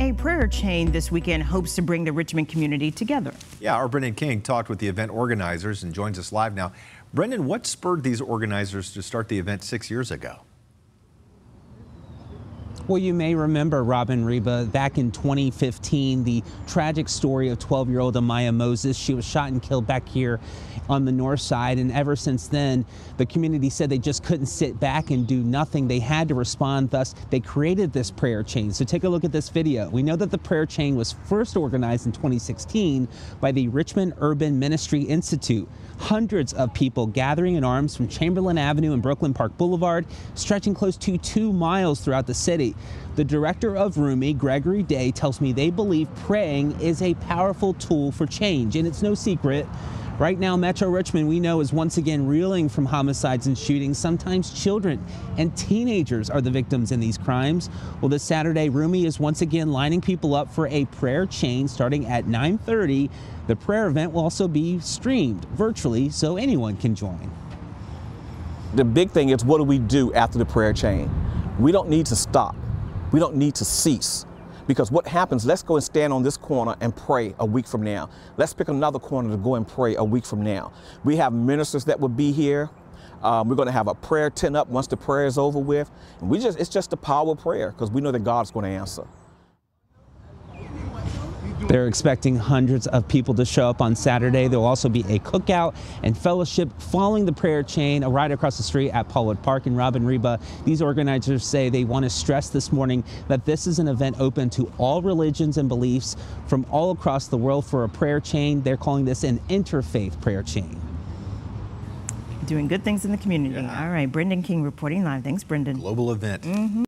A prayer chain this weekend hopes to bring the Richmond community together. Yeah, our Brendan King talked with the event organizers and joins us live now. Brendan, what spurred these organizers to start the event six years ago? Well, you may remember, Robin Reba, back in 2015, the tragic story of 12 year old Amaya Moses. She was shot and killed back here on the north side. And ever since then, the community said they just couldn't sit back and do nothing. They had to respond. Thus, they created this prayer chain. So take a look at this video. We know that the prayer chain was first organized in 2016 by the Richmond Urban Ministry Institute. Hundreds of people gathering in arms from Chamberlayne Avenue and Brookland Park Boulevard, stretching close to two miles throughout the city. The director of RUMI, Gregory Day, tells me they believe praying is a powerful tool for change. And it's no secret Right now, Metro Richmond, we know, is once again reeling from homicides and shootings. Sometimes children and teenagers are the victims in these crimes. Well, this Saturday, RUMI is once again lining people up for a prayer chain starting at 9:30. The prayer event will also be streamed virtually so anyone can join. The big thing is what do we do after the prayer chain? We don't need to stop. We don't need to cease. Because what happens, let's go and stand on this corner and pray a week from now. Let's pick another corner to go and pray a week from now. We have ministers that will be here. Um, we're going to have a prayer tent up once the prayer is over with. And we just, it's just the power of prayer because we know that God's going to answer. They're expecting hundreds of people to show up on Saturday. There will also be a cookout and fellowship following the prayer chain right across the street at Paulwood Park and Robin Reba. These organizers say they want to stress this morning that this is an event open to all religions and beliefs from all across the world for a prayer chain. They're calling this an interfaith prayer chain. Doing good things in the community. Yeah. All right, Brendan King reporting live. Thanks, Brendan. Global event. Mm -hmm.